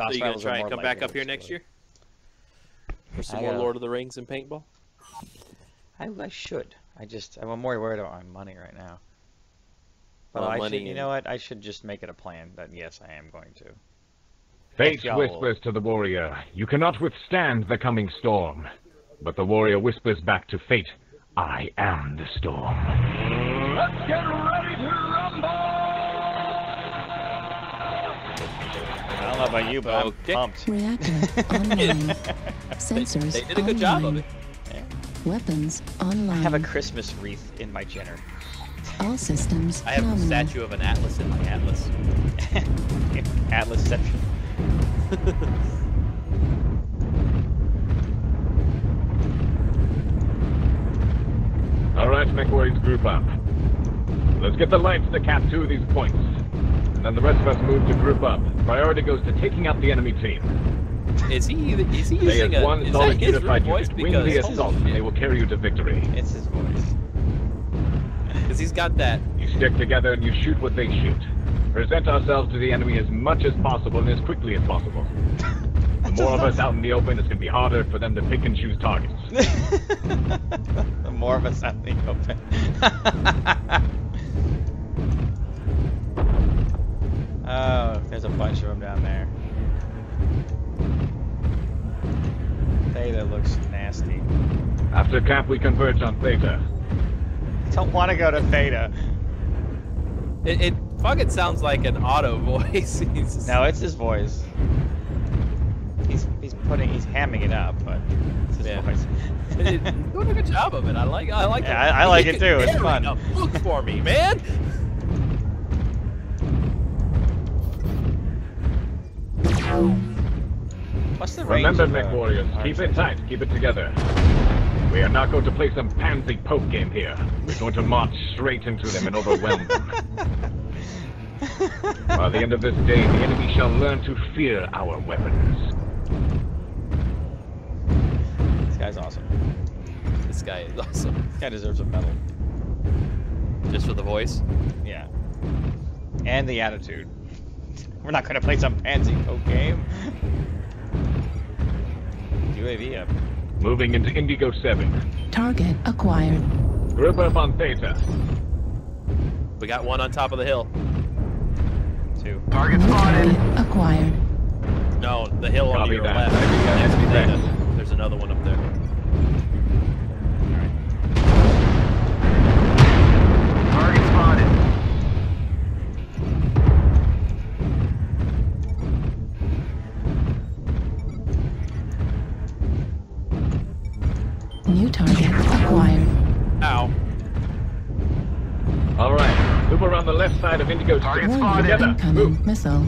Boss So you gonna try and come back up here next year for some I more gotta- Lord of the Rings and paintball? I, I should. I just I'm more worried about my money right now. But Well, I money should. You know what? I should just make it a plan that yes, I am going to. Fate whispers to the warrior, You cannot withstand the coming storm. But the warrior whispers back to fate, I am the storm. Let's get ready know about you, but Okay. I'm pumped. Reactor online. They, Sensors they did a good job of it. online. Weapons online. I have a Christmas wreath in my Jenner. All systems I have a nominal. statue of an atlas in my atlas. Atlasception. All right, MechWarriors, group up. Let's get the lights to cap two of these points. And the rest of us move to group up. Priority goes to taking out the enemy team. Is he? Is he using a? one Is solid that his unified voice? unit. Win the Because assault, and they will carry you to victory. It's his voice. because he's got that. You stick together and you shoot what they shoot. Present ourselves to the enemy as much as possible and as quickly as possible. The more of us out in the open, it's going to be harder for them to pick and choose targets. the more of us out in the open. After cap, we converge on Theta. I Don't want to go to Theta. It, it fucking sounds like an auto voice. He's just- No, it's his voice. He's he's putting he's hamming it up, but it's his Yeah. voice. it- it- doing a good job of it. I like. I like. Yeah, it. I- I like He it too. It's fun. a Book for me, man. What's the range? Remember, of, Mech uh, Warriors, arms keep it tight, keep it together. We are not going to play some pansy poke game here. We're going to march straight into them and overwhelm them. By the end of this day, the enemy shall learn to fear our weapons. This guy's awesome. This guy is awesome. This guy deserves a medal. Just for the voice. Yeah. And the attitude. We're not gonna play some pansy poke game. UAV up. Moving into Indigo 7. Target acquired. Group up on Theta. We got one on top of the hill. Two. New target acquired. No, the hill on Copy your that. left. Maybe you Next to. Theta. There's another one up there. Target spotted. New target acquired. Ow. All right, move around the left side of Indigo 6. Target spotted. Together, incoming move. missile.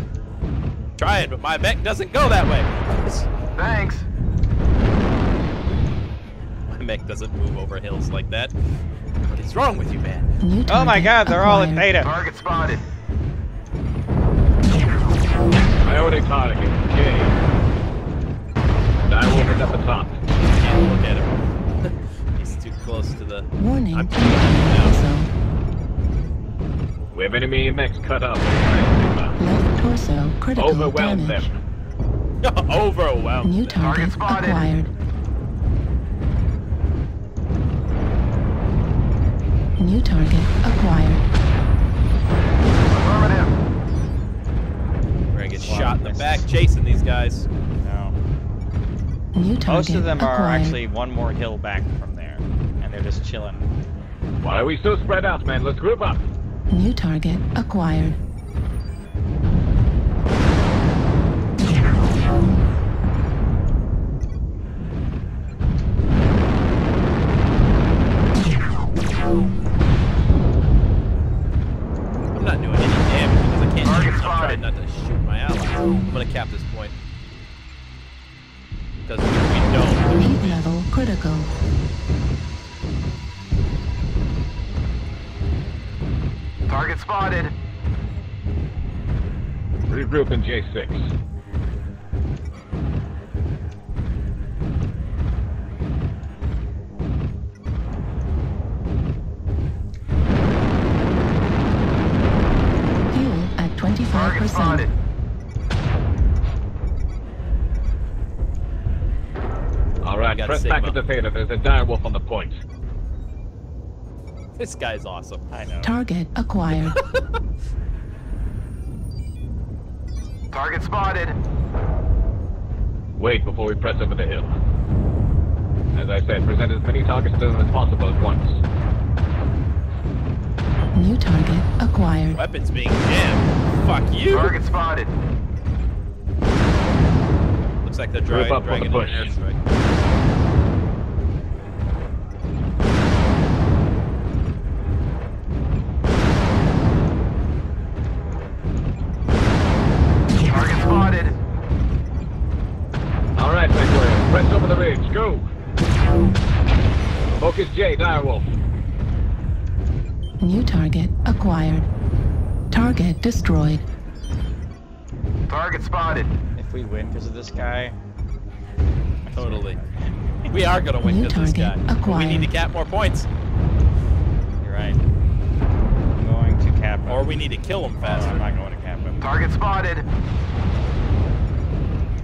Trying, but my mech doesn't go that way. Thanks. My mech doesn't move over hills like that. What is wrong with you, man? New Oh my god, they're all in acquired. Theta. Target spotted. Priority target, the. I'm incoming now. We have enemy mechs cut up. Left torso critical Overwhelm damage. them. Overwhelmed. New target spotted. acquired. New target acquired. Affirmative. We're gonna get Wow, shot in the back chasing these guys. No. New target Most of them are acquired. actually one more hill back from there. And they're just chilling. Why are we so spread out, man? Let's group up. New target acquired. I'm not doing any damage because I can't. Target I'm trying not to shoot my allies. I'm gonna cap this spotted. Regrouping J6. Spotted. All right, press back at the Theta. There's a direwolf on the point. This guy's awesome. I know. Target acquired. Target spotted. Wait before we press over the hill. As I said, present as many targets to them as possible at once. New target acquired. Weapons being jammed. Fuck you. Target spotted. Looks like they're Group dra- up on the dragging an push. Focus J, direwolf. New target acquired. Target destroyed. Target spotted. If we win because of this guy, Totally. We are gonna win New because this guy. target But We need to cap more points, you're right. I'm going to cap him. or we need to kill him Oh, I'm not going to cap him. Target spotted.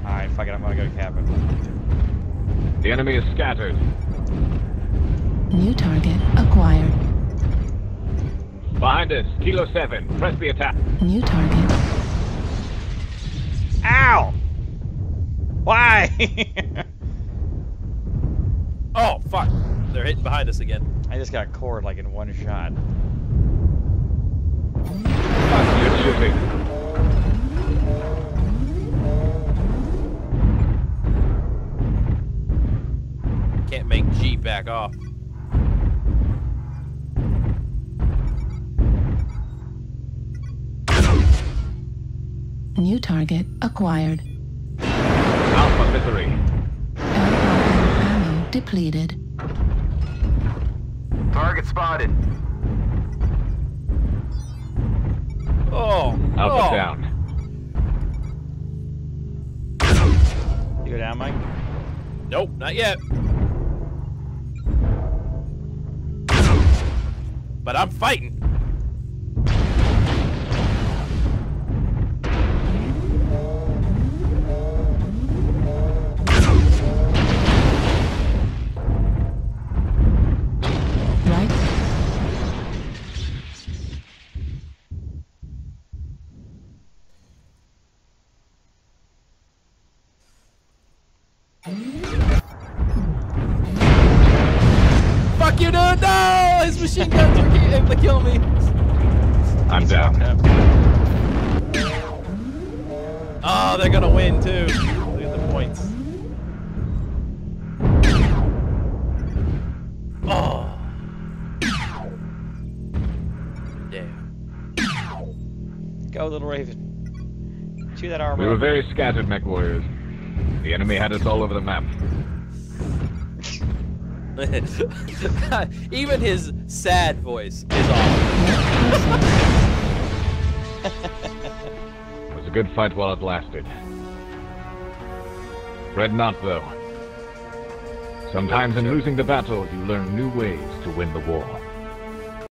Alright, fuck it, I'm gonna go cap him. The enemy is scattered. New target acquired. Behind us, Kilo 7. Press the attack. New target. Ow! Why? Oh fuck! They're hitting behind us again. I just got cored like in one shot. Good shooting. Can't make G back off. Target acquired. Alpha misery. LRM ammo depleted. Target spotted. Oh. Alpha oh. down. You go down, Mike? Nope, not yet. But I'm fighting. Fuck you, dude! No! His machine guns are ki- able to kill me. I'm down. Oh, they're gonna win too. Look at the points. Oh. Damn. Go, little Raven. Chew that armor. We were very scattered, mech warriors. The enemy had us all over the map. Even his sad voice is awesome. It was a good fight while it lasted. Fret not, though. Sometimes in losing the battle, you learn new ways to win the war.